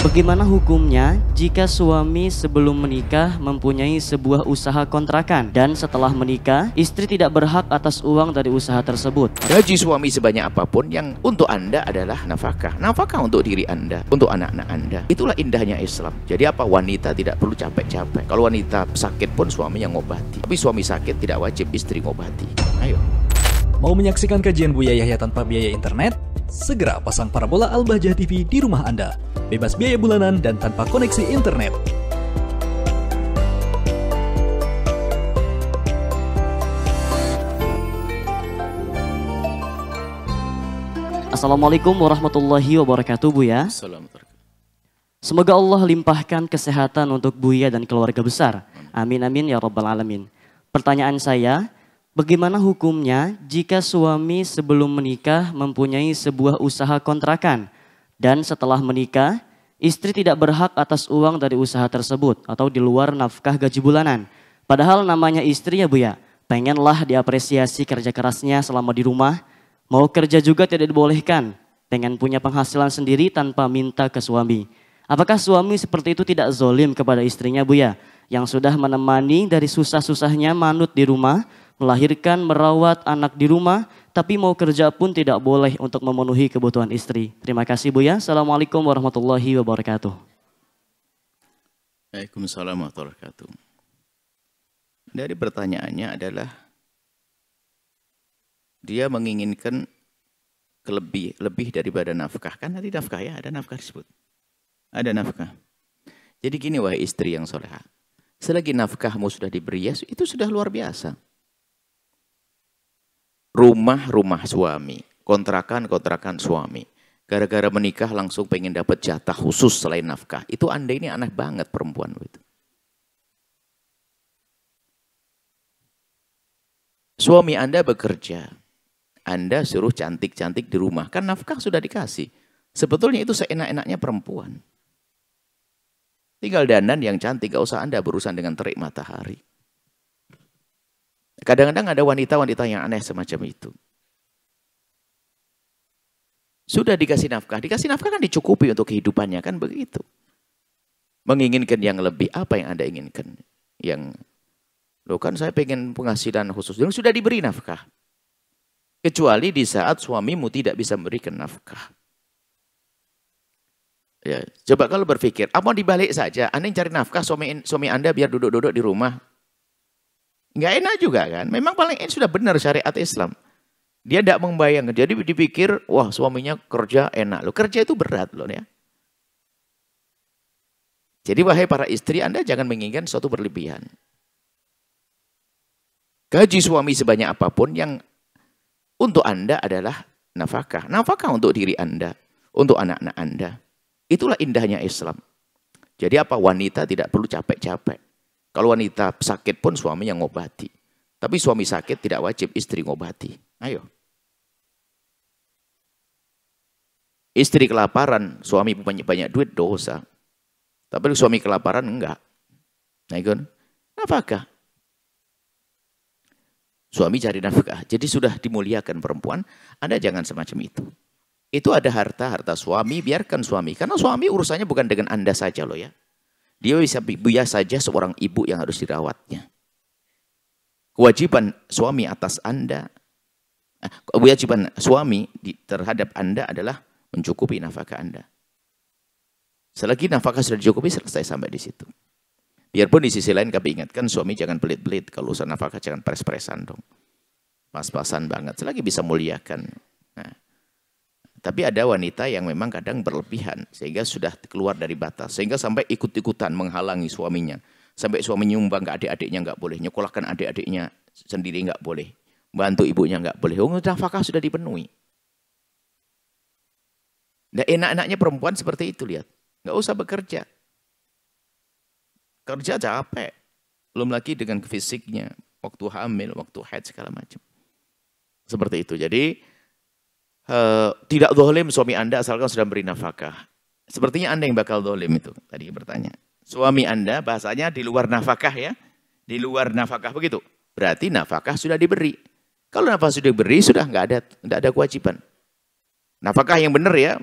Bagaimana hukumnya jika suami sebelum menikah mempunyai sebuah usaha kontrakan dan setelah menikah istri tidak berhak atas uang dari usaha tersebut? Gaji suami sebanyak apa pun yang untuk Anda adalah nafkah. Nafkah untuk diri Anda, untuk anak-anak Anda. Itulah indahnya Islam. Jadi apa wanita tidak perlu capek-capek. Kalau wanita sakit pun suami yang ngobati. Tapi suami sakit tidak wajib istri ngobati. Ayo. Mau menyaksikan kajian Buya Yahya tanpa biaya internet? Segera pasang parabola Al-Bahjah TV di rumah Anda. Bebas biaya bulanan dan tanpa koneksi internet. Assalamualaikum warahmatullahi wabarakatuh Buya. Assalamualaikum. Semoga Allah limpahkan kesehatan untuk Buya dan keluarga besar. Amin amin ya rabbal alamin. Pertanyaan saya, bagaimana hukumnya jika suami sebelum menikah mempunyai sebuah usaha kontrakan dan setelah menikah istri tidak berhak atas uang dari usaha tersebut atau di luar nafkah gaji bulanan. Padahal namanya istri ya Bu ya, pengenlah diapresiasi kerja kerasnya selama di rumah. Mau kerja juga tidak dibolehkan, pengen punya penghasilan sendiri tanpa minta ke suami. Apakah suami seperti itu tidak zolim kepada istrinya Bu ya? Yang sudah menemani dari susah-susahnya manut di rumah, melahirkan, merawat anak di rumah, tapi mau kerja pun tidak boleh untuk memenuhi kebutuhan istri. Terima kasih Bu ya. Assalamualaikum warahmatullahi wabarakatuh. Waalaikumsalam warahmatullahi wabarakatuh. Dari pertanyaannya adalah dia menginginkan kelebih lebih daripada nafkah. Kan tadi nafkah ya, ada nafkah disebut. Ada nafkah. Jadi gini wahai istri yang soleha. Selagi nafkahmu sudah diberi, ya itu sudah luar biasa. Rumah-rumah suami, kontrakan-kontrakan suami. Gara-gara menikah langsung pengen dapat jatah khusus selain nafkah. Itu anda ini aneh banget perempuan itu. Suami anda bekerja, anda suruh cantik-cantik di rumah. Kan nafkah sudah dikasih. Sebetulnya itu seenak-enaknya perempuan. Tinggal dandan yang cantik, gak usah Anda berurusan dengan terik matahari. Kadang-kadang ada wanita-wanita yang aneh semacam itu. Sudah dikasih nafkah, dikasih nafkah kan dicukupi untuk kehidupannya, kan begitu. Menginginkan yang lebih, apa yang Anda inginkan? Yang, lo kan saya pengen penghasilan khusus, yang sudah diberi nafkah. Kecuali di saat suamimu tidak bisa memberikan nafkah. Ya, coba kalau berpikir, apa dibalik saja? Anda yang cari nafkah, suami, suami Anda biar duduk-duduk di rumah. Nggak enak juga kan? Memang paling ini sudah benar syariat Islam. Dia tidak membayangkan. Jadi dipikir, wah suaminya kerja enak. Loh, kerja itu berat loh ya. Jadi wahai para istri, Anda jangan menginginkan suatu berlebihan. Gaji suami sebanyak apa pun yang untuk Anda adalah nafkah. Nafkah untuk diri Anda, untuk anak-anak Anda. Itulah indahnya Islam. Jadi apa wanita tidak perlu capek-capek. Kalau wanita sakit pun suami yang ngobati. Tapi suami sakit tidak wajib istri ngobati. Ayo. Istri kelaparan, suami punya banyak duit dosa. Tapi suami kelaparan enggak. Nah itu nafkah. Suami cari nafkah. Jadi sudah dimuliakan perempuan, Anda jangan semacam itu. Itu ada harta, harta suami, biarkan suami. Karena suami urusannya bukan dengan Anda saja loh ya. Dia bisa biasa saja seorang ibu yang harus dirawatnya. Kewajiban suami atas Anda, eh, kewajiban suami terhadap Anda adalah mencukupi nafkah Anda. Selagi nafkah sudah dicukupi, selesai sampai di situ. Biarpun di sisi lain kami ingatkan suami jangan pelit-pelit. Kalau usaha nafkah jangan pres-presan dong. Pas-pasan banget. Selagi bisa muliakan. Tapi ada wanita yang memang kadang berlebihan sehingga sudah keluar dari batas sehingga sampai ikut-ikutan menghalangi suaminya. Sampai suami nyumbang ke adik-adiknya nggak boleh, nyekolahkan adik-adiknya sendiri nggak boleh, bantu ibunya nggak boleh. Oh, nafkah sudah dipenuhi. Nah, enak-enaknya perempuan seperti itu lihat, nggak usah bekerja, kerja capek, belum lagi dengan fisiknya, waktu hamil, waktu haid segala macam. Seperti itu. Jadi uh, tidak dolim suami Anda asalkan sudah beri nafkah. Sepertinya Anda yang bakal dolim itu tadi bertanya. Suami Anda bahasanya di luar nafkah ya. Di luar nafkah begitu. Berarti nafkah sudah diberi. Kalau nafkah sudah diberi sudah nggak ada nggak ada kewajiban. Nafkah yang benar ya.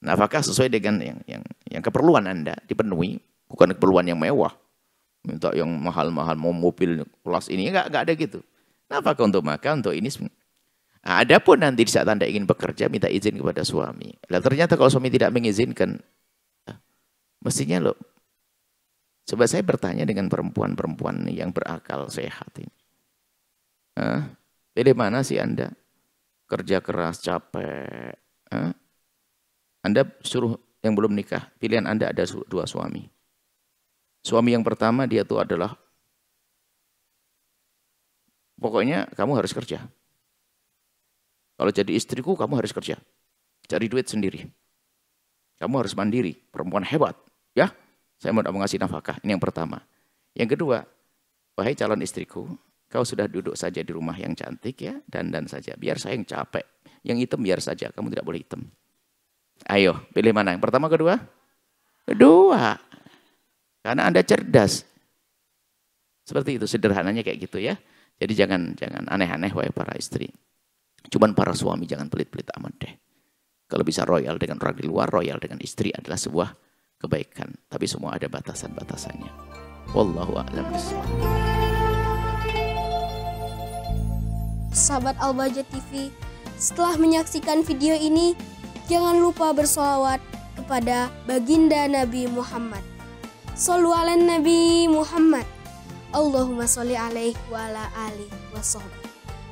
Nafkah sesuai dengan yang yang yang keperluan Anda dipenuhi, bukan keperluan yang mewah. Minta yang mahal-mahal mau mobil kelas ini enggak enggak ada gitu. Nafkah untuk makan, untuk ini Nah, ada pun nanti di saat Anda ingin bekerja, minta izin kepada suami. Lah ternyata kalau suami tidak mengizinkan, ah, mestinya lo. Coba saya bertanya dengan perempuan-perempuan yang berakal sehat ini. Ah, pilih mana sih Anda? Kerja keras, capek. Ah? Anda suruh yang belum nikah, pilihan Anda ada dua suami. Suami yang pertama dia tuh adalah pokoknya kamu harus kerja. Kalau jadi istriku kamu harus kerja. Cari duit sendiri. Kamu harus mandiri, perempuan hebat. Ya, saya mau mengasih nafkah. Ini yang pertama. Yang kedua, wahai calon istriku, kau sudah duduk saja di rumah yang cantik ya, dan dan saja. Biar saya yang capek. Yang hitam biar saja, kamu tidak boleh hitam. Ayo, pilih mana? Yang pertama, kedua? Kedua. Karena Anda cerdas. Seperti itu sederhananya kayak gitu ya. Jadi jangan jangan aneh-aneh wahai para istri. Cuman para suami jangan pelit-pelit amat deh. Kalau bisa royal dengan orang di luar, royal dengan istri adalah sebuah kebaikan. Tapi semua ada batasan-batasannya. Wallahu a'lam Sahabat Al-Baja TV, setelah menyaksikan video ini, Jangan lupa bersolawat kepada baginda Nabi Muhammad. Sallu Nabi Muhammad. Allahumma sholli alaihi wa ala alihi wa